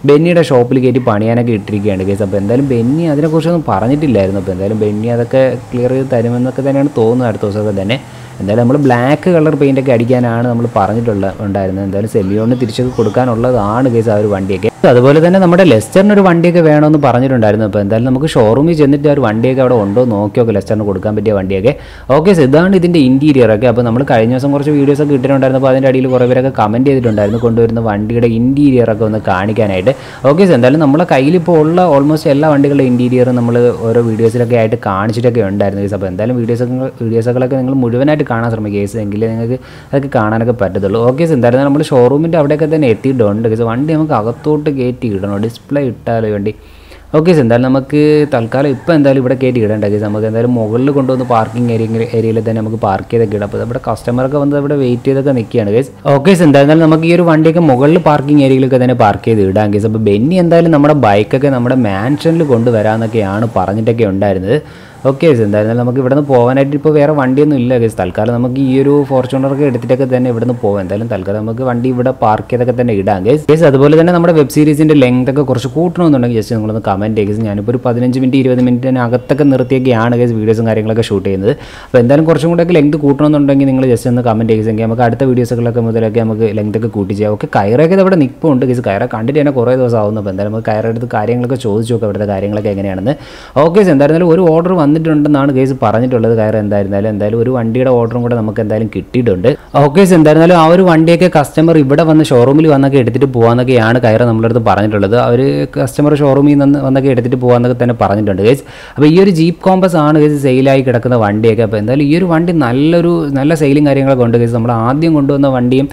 Speaker 1: ബെന്നിയുടെ ഷോപ്പിൽ കയറ്റി പണിയാനൊക്കെ ഇട്ടിരിക്കുകയാണ് കേസ് അപ്പോൾ എന്തായാലും ബെന്നി അതിനെക്കുറിച്ചൊന്നും പറഞ്ഞിട്ടില്ലായിരുന്നു. അപ്പോൾ എന്തായാലും ബെന്നി അതൊക്കെ ക്ലിയർ ചെയ്ത് തരുമെന്നൊക്കെ തന്നെയാണ് തോന്നുന്നത് അടുത്ത ദിവസമൊക്കെ തന്നെ. എന്തായാലും നമ്മൾ ബ്ലാക്ക് കളർ പെയിന്റൊക്കെ അടിക്കാനാണ് നമ്മൾ പറഞ്ഞിട്ടുള്ള ഉണ്ടായിരുന്നത്. എന്തായാലും സെല്ലിയോണിന് തിരിച്ചൊക്കെ കൊടുക്കാനുള്ളതാണ് കേസ് ആ ഒരു വണ്ടിയൊക്കെ. അതുപോലെ തന്നെ നമ്മുടെ ലെസ്റ്ററിന് ഒരു വണ്ടിയൊക്കെ വേണമെന്ന് പറഞ്ഞിട്ടുണ്ടായിരുന്നു. അപ്പോൾ എന്തായാലും നമുക്ക് ഷോറൂമിൽ ചെന്നിട്ട് ആ ഒരു വണ്ടിയൊക്കെ അവിടെ ഉണ്ടോ നോക്കിയൊക്കെ ലെസ്റ്ററിന് കൊടുക്കാൻ പറ്റിയ വണ്ടിയൊക്കെ. ഓക്കെ ഇതാണ് ഇതിന്റെ ഇന്റീരിയർ ഒക്കെ. അപ്പോൾ നമ്മൾ കഴിഞ്ഞ ദിവസം കുറച്ച് വീഡിയോസ് ഒക്കെ ഇട്ടിട്ടുണ്ടായിരുന്നു. അപ്പോൾ അതിന്റെ അടിയിൽ കുറേ പേരൊക്കെ കമന്റ് ചെയ്തിട്ടുണ്ടായിരുന്നു കൊണ്ടുവരുന്ന വണ്ടിയുടെ ഇന്റീരിയർ ഒക്കെ ഒന്ന് കാണിക്കാനായിട്ട്. ഓക്കെ എന്തായാലും നമ്മളെ കയ്യിൽ ഇപ്പോൾ ഉള്ള ഓൾമോസ്റ്റ് എല്ലാ വണ്ടികളുടെ ഇന്റീരിയർ നമ്മൾ ഓരോ വീഡിയോസിലൊക്കെ ആയിട്ട് കാണിച്ചിട്ടൊക്കെ ഉണ്ടായിരുന്നു കേസ് അപ്പോൾ എന്തായാലും വീഡിയോസൊക്കെ വീഡിയോസുകളൊക്കെ നിങ്ങൾ മുഴുവനായിട്ട് കാണാൻ ശ്രമിക്കുക കേസ് എങ്കിലേ നിങ്ങൾക്ക് അതൊക്കെ കാണാനൊക്കെ പറ്റത്തുള്ളൂ. ഓക്കെ എന്തായാലും നമ്മൾ ഷോറൂമിന്റെ അവിടെയൊക്കെ തന്നെ എത്തിയിട്ടുണ്ട് കേസ് വണ്ടി നമുക്ക് അകത്തോട്ട് കയറ്റി ഇടണോ? ഡിസ്പ്ലേ ഇട്ടാലോ വേണ്ടി? ഓക്കെ എന്തായാലും നമുക്ക് തൽക്കാലം ഇപ്പോൾ എന്തായാലും ഇവിടെ കയറ്റി ഇടേണ്ട കേസ് നമുക്ക് എന്തായാലും മുകളിൽ കൊണ്ടുവന്ന് പാർക്കിംഗ് ഏരിയ ഏരിയയിൽ തന്നെ നമുക്ക് പാർക്ക് ചെയ്തൊക്കെ ഇടാം. അപ്പോൾ ഇവിടെ കസ്റ്റമറൊക്കെ വന്ന് ഇവിടെ വെയിറ്റ് ചെയ്തൊക്കെ നിൽക്കുകയാണ് കേസ് ഓക്കെ എന്തായാലും നമുക്ക് ഈ ഒരു വണ്ടിയൊക്കെ മുകളിൽ പാർക്കിംഗ് ഏരിയയിലൊക്കെ തന്നെ പാർക്ക് ചെയ്ത് ഇടാം കേസ് അപ്പോൾ ബെന്നി എന്തായാലും നമ്മുടെ ബൈക്കൊക്കെ നമ്മുടെ മാൻഷനിൽ കൊണ്ടുവരാമെന്നൊക്കെയാണ് പറഞ്ഞിട്ടൊക്കെ ഉണ്ടായിരുന്നത്. ഓക്കെ എന്തായിരുന്നാലും നമുക്ക് ഇവിടെ നിന്ന് പോകാനായിട്ട് ഇപ്പോൾ വേറെ വണ്ടിയൊന്നും ഇല്ല ഗൈസ് തൽക്കാലം നമുക്ക് ഈ ഒരു ഫോർച്യൂണറൊക്കെ എടുത്തിട്ടൊക്കെ തന്നെ ഇവിടെ നിന്ന് പോകാം എന്തായാലും തൽക്കാലം നമുക്ക് വണ്ടി ഇവിടെ പാർക്ക് ചെയ്തൊക്കെ തന്നെ ഇടാം ഗൈസ് ഗൈസ് അതുപോലെ തന്നെ നമ്മുടെ വെബ് സീരീസിന്റെ ലെങ്ത് ഒക്കെ കുറച്ച് കൂട്ടണമെന്നുണ്ടെങ്കിൽ ജസ്റ്റ് നിങ്ങളൊന്ന് കമന്റ് ചെയ്യുക ഞാനിപ്പോൾ ഒരു പതിനഞ്ച് മിനിറ്റ് ഇരുപത് മിനിറ്റിനകത്തൊക്കെ നിർത്തിയൊക്കെയാണ് ഗൈസ് വീഡിയോസും കാര്യങ്ങളൊക്കെ ഷൂട്ട് ചെയ്യുന്നത്. അപ്പോൾ എന്തായാലും കുറച്ചും കൂടെയൊക്കെ ലെങ്ത് കൂട്ടണമെന്നുണ്ടെങ്കിൽ നിങ്ങൾ ജസ്റ്റ് ഒന്ന് കമന്റ് ചെയ്യുമെങ്കിൽ നമുക്ക് അടുത്ത വീഡിയോസുകളൊക്കെ മുതലൊക്കെ നമുക്ക് ലെങ്ത് ഒക്കെ കൂട്ടി ചെയ്യാം. ഓക്കെ കയറൊക്കെ ഇവിടെ നിൽപ്പുണ്ട് ഗൈസ് കയറ കണ്ടിട്ട് തന്നെ കുറേ ദിവസം ആവുന്നു. അപ്പോൾ എന്തായാലും നമുക്ക് കയറെടുത്ത് കാര്യങ്ങളൊക്കെ ചോദിച്ചു നോക്കാം ഇവിടുത്തെ കാര്യങ്ങളൊക്കെ എങ്ങനെയാണെന്ന്. ഓക്കെ എന്തായിരുന്നാലും ഒരു ഓർഡർ വന്നിട്ടുണ്ടെന്നാണ് കേസ് പറഞ്ഞിട്ടുള്ളത്. കാരണം എന്തായിരുന്നാലും എന്തായാലും ഒരു വണ്ടിയുടെ ഓർഡറും കൂടെ നമുക്ക് എന്തായാലും കിട്ടിയിട്ടുണ്ട്. ഓക്കേസ് എന്തായിരുന്നാലും ആ ഒരു വണ്ടിയൊക്കെ കസ്റ്റമർ ഇവിടെ വന്ന് ഷോറൂമിൽ വന്നൊക്കെ എടുത്തിട്ട് പോകാന്നൊക്കെയാണ് കയറ നമ്മളടുത്ത് പറഞ്ഞിട്ടുള്ളത്. അവർ കസ്റ്റമർ ഷോറൂമിൽ നിന്ന് വന്നൊക്കെ എടുത്തിട്ട് പോകാന്നൊക്കെ തന്നെ പറഞ്ഞിട്ടുണ്ട് കേസ് അപ്പോൾ ഈ ഒരു ജീപ്പ് കോമ്പസ് ആണ് കേസ് സെയിലായി കിടക്കുന്ന വണ്ടിയൊക്കെ. അപ്പോൾ എന്തായാലും ഈ ഒരു വണ്ടി നല്ലൊരു നല്ല സെയിലും കാര്യങ്ങളൊക്കെ ഉണ്ട് കേസ് നമ്മൾ ആദ്യം കൊണ്ടുവന്ന വണ്ടിയും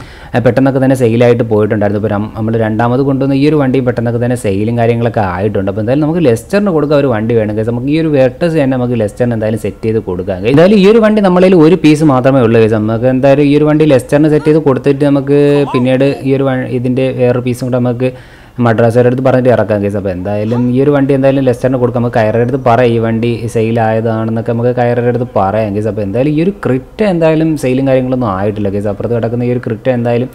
Speaker 1: പെട്ടെന്നൊക്കെ തന്നെ സെയിലായിട്ട് പോയിട്ടുണ്ടായിരുന്നു. ഇപ്പോൾ നമ്മൾ രണ്ടാമത് കൊണ്ടുവന്ന ഈ ഒരു വണ്ടിയും പെട്ടെന്നൊക്കെ തന്നെ സെയിലും കാര്യങ്ങളൊക്കെ ആയിട്ടുണ്ട്. അപ്പോൾ എന്തായാലും നമുക്ക് ലെസ്റ്ററിന് കൊടുക്കുക ഒരു വണ്ടി വേണം കേസ് നമുക്ക് ഈ ഒരു വെട്ടസ് തന്നെ നമുക്ക് ലെസ്റ്ററിന് എന്തായാലും സെറ്റ് ചെയ്ത് കൊടുക്കാം. എന്തായാലും ഈ ഒരു വണ്ടി നമ്മളിൽ ഒരു പീസ് മാത്രമേ ഉള്ളൂ കേസ് നമുക്ക് എന്തായാലും ഈ ഒരു വണ്ടി ലെസ്റ്ററിന് സെറ്റ് ചെയ്ത് കൊടുത്തിട്ട് നമുക്ക് പിന്നീട് ഈ ഒരു ഇതിന്റെ വേറൊരു പീസും കൂടെ നമുക്ക് മദ്രാസുകാരുടെ അടുത്ത് പറഞ്ഞിട്ട് ഇറക്കാം കേസ് അപ്പോൾ എന്തായാലും ഈ ഒരു വണ്ടി എന്തായാലും ലെസ്റ്ററിന് കൊടുക്കാം. നമുക്ക് കയറുടെ അടുത്ത് പറയാം ഈ വണ്ടി സെയിലായതാണെന്നൊക്കെ നമുക്ക് കയറുടെ അടുത്ത് പറയാം കേസ് അപ്പോൾ എന്തായാലും ഈ ഒരു ക്രിറ്റ് എന്തായാലും സെയിലും കാര്യങ്ങളൊന്നും ആയിട്ടില്ല കേസ് അപ്പുറത്ത് കിടക്കുന്ന ഈ ഒരു ക്രിറ്റ് എന്തായാലും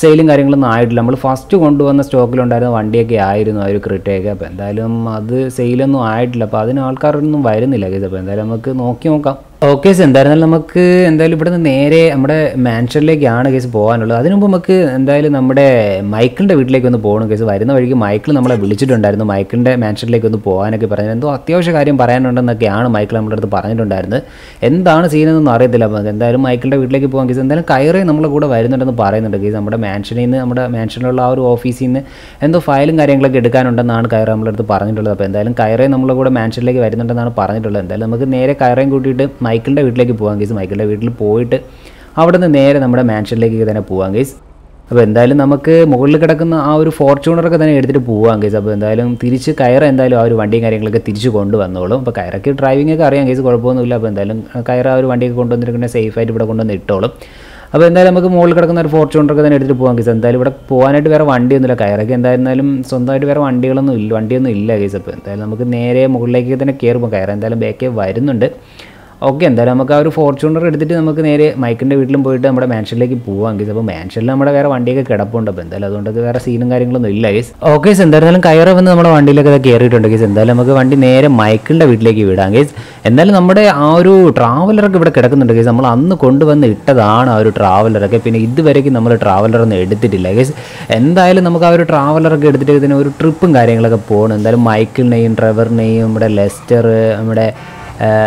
Speaker 1: സെയിലും കാര്യങ്ങളൊന്നും ആയിട്ടില്ല. നമ്മൾ ഫസ്റ്റ് കൊണ്ടുവന്ന സ്റ്റോക്കിലുണ്ടായിരുന്ന വണ്ടിയൊക്കെ ആയിരുന്നു ആ ഒരു ക്രിട്ടയൊക്കെ അപ്പോൾ എന്തായാലും അത് സെയിലൊന്നും ആയിട്ടില്ല. അപ്പോൾ അതിന് ആൾക്കാരൊന്നും വരുന്നില്ല കേസ് അപ്പോൾ എന്തായാലും നമുക്ക് നോക്കി നോക്കാം. ഓക്കെ സാർ എന്തായിരുന്നാലും നമുക്ക് എന്തായാലും ഇവിടെ നിന്ന് നേരെ നമ്മുടെ മാൻഷനിലേക്കാണ് കേസ് പോകാനുള്ളത്. അതിനു മുമ്പ് നമുക്ക് എന്തായാലും നമ്മുടെ മൈക്കിളിന്റെ വീട്ടിലേക്ക് ഒന്ന് പോകണം കേസ് വരുന്ന വഴിക്ക് മൈക്കിൾ നമ്മളെ വിളിച്ചിട്ടുണ്ടായിരുന്നു. മൈക്കിളിന്റെ മാൻഷനിലേക്ക് ഒന്ന് പോകാനൊക്കെ പറഞ്ഞു എന്തോ അത്യാവശ്യ കാര്യം പറയാനുണ്ടെന്നൊക്കെയാണ് മൈക്കിൾ നമ്മുടെ അടുത്ത് പറഞ്ഞിട്ടുണ്ടായിരുന്നത്. എന്താണ് സീനെന്നൊന്നും അറിയത്തില്ല. നമുക്ക് എന്തായാലും മൈക്കിളിന്റെ വീട്ടിലേക്ക് പോകാൻ കേസ് എന്തായാലും കയറി നമ്മളെ കൂടെ വരുന്നുണ്ടെന്ന് പറയുന്നുണ്ട് കേസ് നമ്മുടെ മാൻഷനിൽ നിന്ന് നമ്മുടെ മാൻഷനിലുള്ള ആ ഒരു ഓഫീസിൽ നിന്ന് എന്തോ ഫയലും കാര്യങ്ങളൊക്കെ എടുക്കാനുണ്ടെന്നാണ് കയറി നമ്മുടെ അടുത്ത് പറഞ്ഞിട്ടുള്ളത്. അപ്പോൾ എന്തായാലും കയറി നമ്മളെ കൂടെ മാൻഷനിലേക്ക് വരുന്നുണ്ടെന്നാണ് പറഞ്ഞിട്ടുള്ളത്. എന്തായാലും നമുക്ക് നേരെ കയറേം കൂട്ടിയിട്ട് മൈക്കിളിന്റെ വീട്ടിലേക്ക് പോകാം ഗേസ് മൈക്കിളിന്റെ വീട്ടിൽ പോയിട്ട് അവിടെ നിന്ന് നേരെ നമ്മുടെ മാൻഷനിലേക്ക് തന്നെ പോകാം ഗേസ് അപ്പോൾ എന്തായാലും നമുക്ക് മുകളിൽ കിടക്കുന്ന ആ ഒരു ഫോർച്യൂണറൊക്കെ തന്നെ എടുത്തിട്ട് പോവാം കേസ് അപ്പോൾ എന്തായാലും തിരിച്ച് കയറ എന്തായാലും ആ ഒരു വണ്ടിയും കാര്യങ്ങളൊക്കെ തിരിച്ച് കൊണ്ടുവന്നോളും. അപ്പോൾ കയറൊക്കെ ഡ്രൈവിംഗ് ഒക്കെ അറിയാം കേസ് കുഴപ്പമൊന്നുമില്ല. അപ്പോൾ എന്തായാലും കയറ ആ ഒരു വണ്ടിയൊക്കെ കൊണ്ടുവന്നിട്ടുണ്ടെങ്കിൽ സേഫായിട്ട് ഇവിടെ കൊണ്ടുവന്ന് ഇട്ടോളും. അപ്പോൾ എന്തായാലും നമുക്ക് മുകളിൽ കിടക്കുന്ന ഒരു ഫോർച്യൂണറൊക്കെ തന്നെ എടുത്തിട്ട് പോകാം കേസ് എന്തായാലും ഇവിടെ പോകാനായിട്ട് വേറെ വണ്ടിയൊന്നുമില്ല. കയറൊക്കെ എന്തായിരുന്നാലും സ്വന്തമായിട്ട് വേറെ വണ്ടികളൊന്നും ഇല്ല വണ്ടിയൊന്നും ഇല്ല കേസ് അപ്പോൾ എന്തായാലും നമുക്ക് നേരെ മുകളിലേക്ക് തന്നെ കയറുമ്പോൾ കയറാം എന്തായാലും ബാക്കേ വരുന്നുണ്ട്. ഓക്കെ എന്തായാലും നമുക്ക് ആ ഒരു ഫോർച്യൂണർ എടുത്തിട്ട് നമുക്ക് നേരെ മൈക്കിന്റെ വീട്ടിലും പോയിട്ട് നമ്മുടെ മാൻഷനിലേക്ക് പോവാം കേസ് അപ്പോൾ മാൻഷനിൽ നമ്മുടെ വേറെ വണ്ടിയൊക്കെ കിടപ്പുണ്ട്. അപ്പോൾ എന്തായാലും അതുകൊണ്ടൊക്കെ വേറെ സീനും കാര്യങ്ങളൊന്നും ഇല്ല ഗൈസ് ഓക്കെ എന്തായാലും കയറി വന്ന് നമ്മുടെ വണ്ടിയിലൊക്കെ കയറിയിട്ടുണ്ട് ഗൈസ് എന്തായാലും നമുക്ക് വണ്ടി നേരെ മൈക്കിളിന്റെ വീട്ടിലേക്ക് വിടാം ഗൈസ് എന്തായാലും നമ്മുടെ ആ ഒരു ട്രാവലറൊക്കെ ഇവിടെ കിടക്കുന്നുണ്ട് ഗൈസ് നമ്മൾ അന്ന് കൊണ്ടുവന്ന് ഇട്ടതാണ് ആ ഒരു ട്രാവലറൊക്കെ പിന്നെ ഇതുവരേക്കും നമ്മൾ ട്രാവലറൊന്നും എടുത്തിട്ടില്ല ഗൈസ് എന്തായാലും നമുക്ക് ആ ഒരു ട്രാവലറൊക്കെ എടുത്തിട്ട് ഇതിന് ഒരു ട്രിപ്പും കാര്യങ്ങളൊക്കെ പോകണം എന്തായാലും മൈക്കിളിനെയും ട്രെവറിനെയും നമ്മുടെ ലെസ്റ്റർ നമ്മുടെ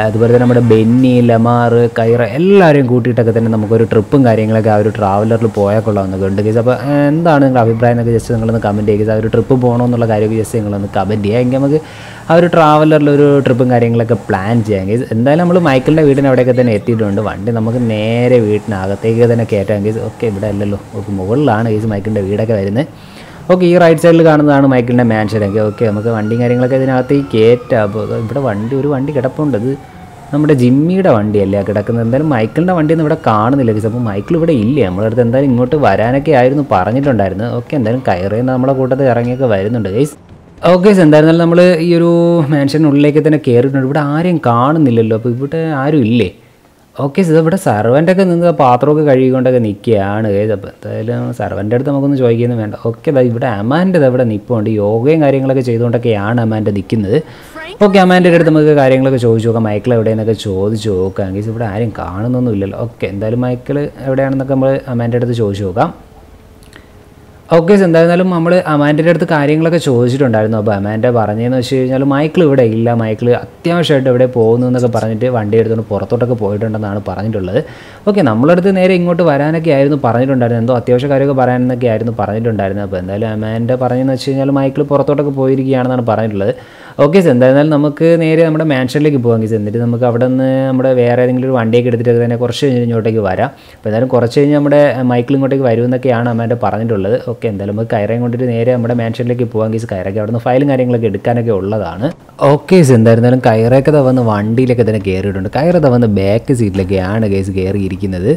Speaker 1: അതുപോലെ തന്നെ നമ്മുടെ ബെന്നി ലമാർ കൈറ എല്ലാവരെയും കൂട്ടിയിട്ടൊക്കെ തന്നെ നമുക്കൊരു ട്രിപ്പും കാര്യങ്ങളൊക്കെ ആ ഒരു ട്രാവലറിൽ പോയാൽ കൊള്ളാമെന്നൊക്കെ ഉണ്ട് കേസ് അപ്പോൾ എന്താണ് നിങ്ങളുടെ അഭിപ്രായം എന്നൊക്കെ ജസ്റ്റ് നിങ്ങളൊന്ന് കമന്റ് ചെയ്യുക ആ ഒരു ട്രിപ്പ് പോകണമെന്നുള്ള കാര്യമൊക്കെ ജസ്റ്റ് നിങ്ങളൊന്ന് കമന്റ് ചെയ്യുക. എങ്കിൽ നമുക്ക് ആ ഒരു ട്രാവലറിൽ ഒരു ട്രിപ്പും കാര്യങ്ങളൊക്കെ പ്ലാൻ ചെയ്യാം കേസ് എന്തായാലും നമ്മൾ മൈക്കിളിന്റെ വീടിന് അവിടെയൊക്കെ തന്നെ എത്തിയിട്ടുണ്ട്. വണ്ടി നമുക്ക് നേരെ വീട്ടിനകത്തേക്ക് തന്നെ കയറ്റാം കേസ് ഓക്കെ ഇവിടെ അല്ലല്ലോ. മുകളിലാണ് കേസ് മൈക്കിളിന്റെ വീടൊക്കെ വരുന്നത്. ഓക്കെ ഈ റൈറ്റ് സൈഡിൽ കാണുന്നതാണ് മൈക്കിളിന്റെ മാൻഷനൊക്കെ ഓക്കെ നമുക്ക് വണ്ടിയും കാര്യങ്ങളൊക്കെ ഇതിനകത്ത് ഈ കയറ്റാം അപ്പോൾ ഇവിടെ വണ്ടി ഒരു വണ്ടി കിടപ്പുണ്ട്. അത് നമ്മുടെ ജിമ്മിയുടെ വണ്ടിയല്ലേ കിടക്കുന്നത്. എന്തായാലും മൈക്കിളിന്റെ വണ്ടിയൊന്നും ഇവിടെ കാണുന്നില്ല കേസ് അപ്പോൾ മൈക്കിൾ ഇവിടെ ഇല്ല. നമ്മുടെ അടുത്ത് എന്തായാലും ഇങ്ങോട്ട് വരാനൊക്കെ ആയിരുന്നു പറഞ്ഞിട്ടുണ്ടായിരുന്നു. ഓക്കെ എന്തായാലും കയറിയെന്ന് നമ്മളെ കൂട്ടത്തിൽ ഇറങ്ങിയൊക്കെ വരുന്നുണ്ട് ഗൈസ് ഓക്കെ എന്തായിരുന്നാലും നമ്മൾ ഈ ഒരു മാൻഷനുള്ളിലേക്ക് തന്നെ കയറിയിട്ടുണ്ട് ഇവിടെ ആരെയും കാണുന്നില്ലല്ലോ. അപ്പോൾ ഇവിടെ ആരും ഇല്ലേ? ഓക്കെ ഇത് ഇവിടെ സർവന്റൊക്കെ നിന്ന് പാത്രമൊക്കെ കഴുകിക്കൊണ്ടൊക്കെ നിൽക്കുകയാണ്. അപ്പോൾ എന്തായാലും സർവന്റെ അടുത്ത് നമുക്കൊന്ന് ചോദിക്കുന്നു വേണ്ട. ഓക്കെ ദാ ഇവിടെ അമാന്റെ ഇവിടെ നിൽപ്പുണ്ട് യോഗയും കാര്യങ്ങളൊക്കെ ചെയ്തുകൊണ്ടൊക്കെയാണ് അമാന്റെ നിൽക്കുന്നത്. ഓക്കെ അമാന്റെ അടുത്ത് നമുക്ക് കാര്യങ്ങളൊക്കെ ചോദിച്ചു നോക്കാം. മൈക്കിൾ എവിടെയെന്നൊക്കെ ചോദിച്ചു നോക്കാം. ഇവിടെ ആരും കാണുന്നൊന്നുമില്ലല്ലോ. ഓക്കെ എന്തായാലും മൈക്കിൾ എവിടെയാണെന്നൊക്കെ നമ്മൾ അമാന്റെ അടുത്ത് ചോദിച്ചു നോക്കാം. ഓക്കെ എന്തായിരുന്നാലും നമ്മൾ അമാന്റെ അടുത്ത് കാര്യങ്ങളൊക്കെ ചോദിച്ചിട്ടുണ്ടായിരുന്നു. അപ്പോൾ അമാന്റെ പറഞ്ഞതെന്ന് വെച്ച് കഴിഞ്ഞാൽ മൈക്കിൾ ഇവിടെ ഇല്ല. മൈക്കിൾ അത്യാവശ്യമായിട്ട് എവിടെ പോകുന്നു എന്നൊക്കെ പറഞ്ഞിട്ട് വണ്ടി എടുത്തുകൊണ്ട് പുറത്തോട്ടൊക്കെ പോയിട്ടുണ്ടെന്നാണ് പറഞ്ഞിട്ടുള്ളത്. ഓക്കെ നമ്മളടുത്ത് നേരെ ഇങ്ങോട്ട് വരാനൊക്കെ ആയിരുന്നു പറഞ്ഞിട്ടുണ്ടായിരുന്നു. എന്തോ അത്യാവശ്യ കാര്യമൊക്കെ പറയാനൊക്കെ ആയിരുന്നു പറഞ്ഞിട്ടുണ്ടായിരുന്നു. അപ്പോൾ എന്തായാലും അമാന്റെ പറഞ്ഞതെന്ന് വെച്ച് കഴിഞ്ഞാൽ മൈക്കിൾ പുറത്തോട്ടൊക്കെ പോയിരിക്കുകയാണെന്നാണ് പറഞ്ഞിട്ടുള്ളത്. ഓക്കെ എന്തായിരുന്നാലും നമുക്ക് നേരെ നമ്മുടെ മാൻഷനിലേക്ക് പോകാം ഗീസ് എന്നിട്ട് നമുക്ക് അവിടെ നിന്ന് നമ്മുടെ വേറെ ഏതെങ്കിലും ഒരു വണ്ടിയൊക്കെ എടുത്തിട്ട് തന്നെ കുറച്ച് കഴിഞ്ഞ് ഇങ്ങോട്ടേക്ക് വരാം. അപ്പോൾ എന്തായാലും കുറച്ച് കഴിഞ്ഞ് നമ്മുടെ മൈക്കിൾ ഇങ്ങോട്ടേക്ക് വരുമെന്നൊക്കെയാണ് അമ്മേന്റെ പറഞ്ഞിട്ടുള്ളത്. ഓക്കെ എന്തായാലും നമുക്ക് കയറേം കൊണ്ടിട്ട് നേരെ നമ്മുടെ മാൻഷനിലേക്ക് പോകാം കേസ് കയറൊക്കെ അവിടെ നിന്ന് ഫയലും കാര്യങ്ങളൊക്കെ എടുക്കാനൊക്കെ ഉള്ളതാണ്. ഓക്കെ എന്തായിരുന്നാലും കയറൊക്കെ വന്ന് വണ്ടിയിലൊക്കെ തന്നെ കയറിയിട്ടുണ്ട് കയറൊക്കെ വന്ന് ബാക്ക് സീറ്റിലൊക്കെയാണ് കേസ് കയറിയിരിക്കുന്നത്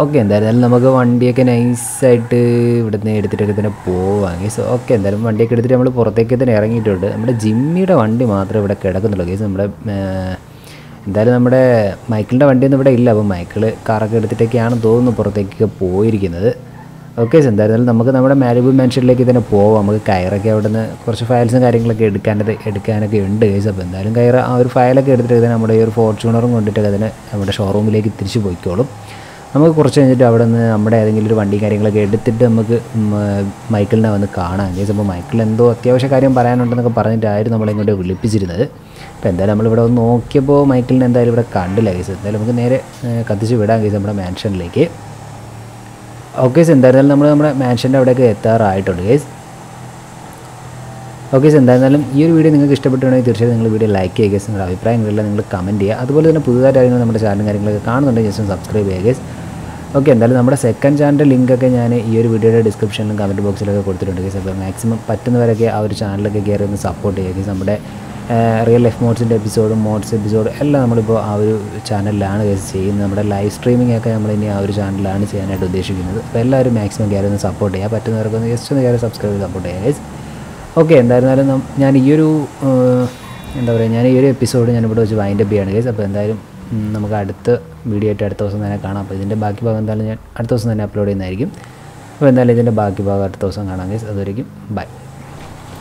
Speaker 1: ഓക്കെ എന്തായാലും നമുക്ക് വണ്ടിയൊക്കെ നൈസായിട്ട് ഇവിടെ നിന്ന് എടുത്തിട്ടൊക്കെ തന്നെ പോവാം. കേസ് ഓക്കെ എന്തായാലും വണ്ടിയൊക്കെ എടുത്തിട്ട് നമ്മൾ പുറത്തേക്ക് തന്നെ ഇറങ്ങിയിട്ടുണ്ട്. നമ്മുടെ ജിമ്മിയുടെ വണ്ടി മാത്രമേ ഇവിടെ കിടക്കുന്നുള്ളൂ. കേസ് നമ്മുടെ എന്തായാലും നമ്മുടെ മൈക്കിളിന്റെ വണ്ടിയൊന്നും ഇവിടെ ഇല്ല. അപ്പോൾ മൈക്കിൾ കാറൊക്കെ എടുത്തിട്ടൊക്കെയാണ് തോന്നുന്നു പുറത്തേക്കൊക്കെ പോയിരിക്കുന്നത്. ഓക്കെ എന്തായിരുന്നാലും നമുക്ക് നമ്മുടെ മാലിബു മെൻഷനിലേക്ക് തന്നെ പോവാം. നമുക്ക് കയറൊക്കെ അവിടെ നിന്ന് കുറച്ച് ഫയൽസും കാര്യങ്ങളൊക്കെ എടുക്കാനത് എടുക്കാനൊക്കെ ഉണ്ട് കേസ് അപ്പോൾ എന്തായാലും കയറ. ആ ഒരു ഫയലൊക്കെ എടുത്തിട്ട് നമ്മുടെ ഈ ഒരു ഫോർച്യൂണറും കൊണ്ടിട്ട് അതിനെ നമ്മുടെ ഷോറൂമിലേക്ക് തിരിച്ച് പോയിക്കോളും. നമുക്ക് കുറച്ച് കഴിഞ്ഞിട്ട് അവിടെ നിന്ന് നമ്മുടെ ഏതെങ്കിലും ഒരു വണ്ടി കാര്യങ്ങളൊക്കെ എടുത്തിട്ട് നമുക്ക് മൈക്കിളിനെ വന്ന് കാണാം കേസ് അപ്പോൾ മൈക്കിൾ എന്തോ അത്യാവശ്യ കാര്യം പറയാനുണ്ടെന്നൊക്കെ പറഞ്ഞിട്ടായിരുന്നു നമ്മളെ ഇങ്ങോട്ട് വിളിപ്പിച്ചിരുന്നത്. അപ്പോൾ എന്തായാലും നമ്മളിവിടെ ഒന്ന് നോക്കിയപ്പോൾ മൈക്കിളിനെ എന്തായാലും ഇവിടെ കണ്ടില്ല കേസ് എന്തായാലും നമുക്ക് നേരെ കത്തിച്ച് വിടാം കേസ് നമ്മുടെ മാൻഷനിലേക്ക് ഓക്കെ എന്തായിരുന്നാലും നമ്മൾ നമ്മുടെ മാൻഷന്റെ അവിടെയൊക്കെ എത്താറായിട്ടുണ്ട് ഗേസ് ഓക്കെ എന്തായിരുന്നാലും ഈ ഒരു വീഡിയോ നിങ്ങൾക്ക് ഇഷ്ടപ്പെട്ടുണ്ടെങ്കിൽ തീർച്ചയായും നിങ്ങൾ വീഡിയോ ലൈക്ക് ചെയ്യുക guys. നിങ്ങളുടെ അഭിപ്രായങ്ങളെല്ലാം നിങ്ങൾ കമന്റ് ചെയ്യുക അതുപോലെ തന്നെ പുതുതായിട്ട് കാര്യങ്ങൾ നമ്മുടെ ചാനലും കാര്യങ്ങളൊക്കെ കാണുന്നുണ്ടെങ്കിൽ ജസ്റ്റ് സബ്സ്ക്രൈബ് ചെയ്യുക guys. ഓക്കെ എന്തായാലും നമ്മുടെ സെക്കൻഡ് ചാനലിന്റെ ലിങ്കൊക്കെ ഞാൻ ഈ ഒരു വീഡിയോയുടെ ഡിസ്ക്രിപ്ഷനിലും കമന്റ് ബോക്സിലൊക്കെ കൊടുത്തിട്ടുണ്ട് കേസ് അപ്പോൾ മാക്സിമം പറ്റുന്നവരൊക്കെ ആ ഒരു ചാനലൊക്കെ കയറി ഒന്ന് സപ്പോർട്ട് ചെയ്യുക guys. നമ്മുടെ റിയൽ ലൈഫ് മോഡ്സിന്റെ എപ്പിസോഡും മോഡ്സ് എപ്പിസോഡും എല്ലാം നമ്മളിപ്പോൾ ആ ഒരു ചാനലിലാണ് ചെയ്യുന്നത്. നമ്മുടെ ലൈവ് സ്ട്രീമിംഗ് ഒക്കെ നമ്മൾ ഇനി ആ ഒരു ചാനലിലാണ് ചെയ്യാനായിട്ട് ഉദ്ദേശിക്കുന്നത്. അപ്പോൾ എല്ലാവരും മാക്സിമം കയറി ഒന്ന് സപ്പോർട്ട് ചെയ്യുക പറ്റുന്നവർക്ക് ഒന്ന് ജസ്റ്റ് ഒന്ന് കയറി സബ്സ്ക്രൈബ് ചെയ്ത് സപ്പോർട്ട് ചെയ്യുക ഗൈസ് ഓക്കെ എന്തായിരുന്നാലും ഞാൻ ഈ ഒരു എന്താ പറയുക ഞാൻ ഈ ഒരു എപ്പിസോഡ് ഞാൻ ഇവിടെ വെച്ച് വൈൻഡ് അപ്പ് ചെയ്യാണ് ഗൈസ് അപ്പോൾ എന്തായാലും നമുക്ക് അടുത്ത വീഡിയോ ആയിട്ട് അടുത്ത ദിവസം തന്നെ കാണാം. അപ്പോൾ ഇതിന്റെ ബാക്കി ഭാഗം എന്തായാലും ഞാൻ അടുത്ത ദിവസം തന്നെ അപ്ലോഡ് ചെയ്യുന്നതായിരിക്കും. അപ്പോൾ എന്തായാലും ഇതിന്റെ ബാക്കി ഭാഗം അടുത്ത ദിവസം കാണാം ഗൈസ് അതുവരേക്കും ബൈ